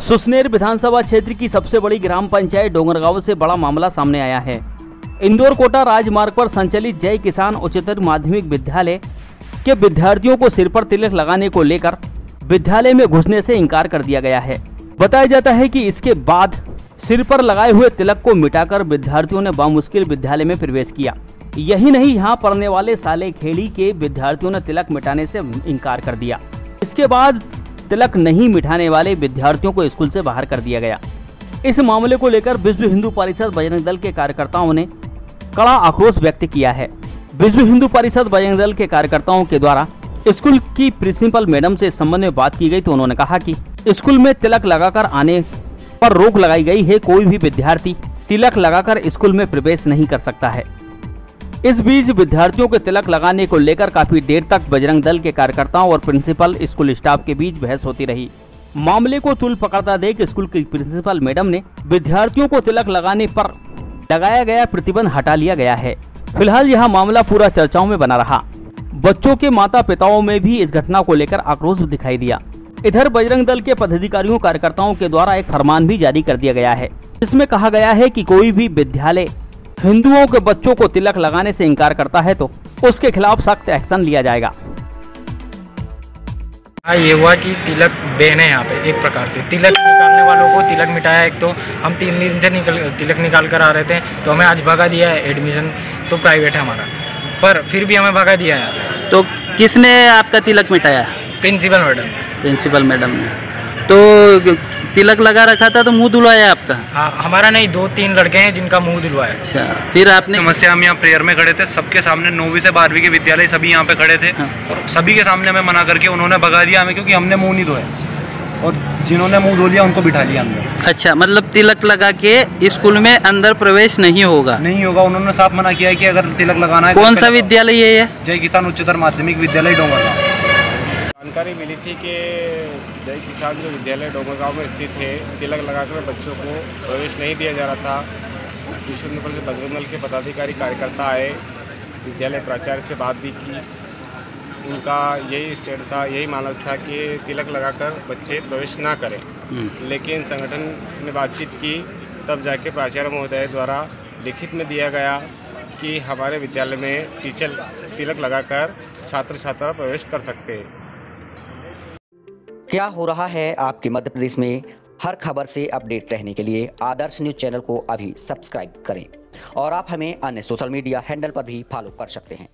सुसनेर विधानसभा क्षेत्र की सबसे बड़ी ग्राम पंचायत डोंगरगांव से बड़ा मामला सामने आया है। इंदौर कोटा राजमार्ग पर संचालित जय किसान उच्चतर माध्यमिक विद्यालय के विद्यार्थियों को सिर पर तिलक लगाने को लेकर विद्यालय में घुसने से इनकार कर दिया गया है। बताया जाता है कि इसके बाद सिर पर लगाए हुए तिलक को मिटाकर विद्यार्थियों ने बामुश्किल विद्यालय में प्रवेश किया। यही नहीं, यहाँ पढ़ने वाले साले खेड़ी के विद्यार्थियों ने तिलक मिटाने से इनकार कर दिया। इसके बाद तिलक नहीं मिठाने वाले विद्यार्थियों को स्कूल से बाहर कर दिया गया। इस मामले को लेकर विश्व हिंदू परिषद बजरंग दल के कार्यकर्ताओं ने कड़ा आक्रोश व्यक्त किया है। विश्व हिंदू परिषद बजरंग दल के कार्यकर्ताओं के द्वारा स्कूल की प्रिंसिपल मैडम से इस संबंध में बात की गई तो उन्होंने कहा कि स्कूल में तिलक लगाकर आने पर रोक लगाई गई है कोई भी विद्यार्थी तिलक लगाकर स्कूल में प्रवेश नहीं कर सकता है। इस बीच विद्यार्थियों के तिलक लगाने को लेकर काफ़ी देर तक बजरंग दल के कार्यकर्ताओं और प्रिंसिपल स्कूल स्टाफ के बीच बहस होती रही। मामले को तुल पकड़ता देख स्कूल की प्रिंसिपल मैडम ने विद्यार्थियों को तिलक लगाने पर लगाया गया प्रतिबंध हटा लिया गया है। फ़िलहाल यह मामला पूरा चर्चाओं में बना रहा। बच्चों के माता पिताओं में भी इस घटना को लेकर आक्रोश दिखाई दिया। इधर बजरंग दल के पदाधिकारियों, कार्यकर्ताओं के द्वारा एक फरमान भी जारी कर दिया गया है। इसमें कहा गया है कि कोई भी विद्यालय हिंदुओं के बच्चों को तिलक लगाने से इनकार करता है तो उसके खिलाफ सख्त एक्शन लिया जाएगा। हाँ ये हुआ कि तिलक बैन है यहाँ पे एक प्रकार से। तिलक निकालने वालों को तिलक मिटाया। एक तो हम तीन दिन से निकल तिलक निकाल कर आ रहे थे तो हमें आज भगा दिया है एडमिशन तो प्राइवेट है हमारा। पर फिर भी हमें भगा दिया है यहाँ से। तो किसने आपका तिलक मिटाया? प्रिंसिपल मैडम प्रिंसिपल मैडम ने। तो तिलक लगा रखा था तो मुँह धुलवाया आपका? हाँ हमारा नहीं दो तीन लड़के हैं जिनका मुँह धुलवाया। अच्छा फिर आपने समस्या हम यहाँ प्रेयर में खड़े थे। सबके सामने नौवीं से बारहवीं के विद्यालय सभी यहाँ पे खड़े थे। हाँ। और सभी के सामने हमें मना करके उन्होंने भगा दिया हमें क्योंकि हमने मुँह नहीं धोया। और जिन्होंने मुँह धो लिया उनको बिठा लिया हमने। अच्छा मतलब तिलक लगा के स्कूल में अंदर प्रवेश नहीं होगा? नहीं होगा उन्होंने साफ़ मना किया है कि अगर तिलक लगाना है तो कौन सा। विद्यालय है? ये जय किसान उच्चतर माध्यमिक विद्यालय डोंगरगांव। जानकारी मिली थी कि जय किसान जो विद्यालय डोंगरगांव में स्थित है तिलक लगाकर बच्चों को प्रवेश नहीं दिया जा रहा था। विश्व परिषद बजरंग दल के पदाधिकारी कार्यकर्ता आए विद्यालय प्राचार्य से बात भी की। उनका यही स्टेट था यही मानस था कि तिलक लगाकर बच्चे प्रवेश ना करें। हम्म, लेकिन संगठन ने बातचीत की तब जाके प्राचार्य महोदय द्वारा लिखित में दिया गया कि हमारे विद्यालय में टीचर तिलक लगाकर छात्र छात्रा प्रवेश कर सकते हैं। क्या हो रहा है आपके मध्य प्रदेश में? हर खबर से अपडेट रहने के लिए आदर्श न्यूज़ चैनल को अभी सब्सक्राइब करें। और आप हमें अन्य सोशल मीडिया हैंडल पर भी फॉलो कर सकते हैं।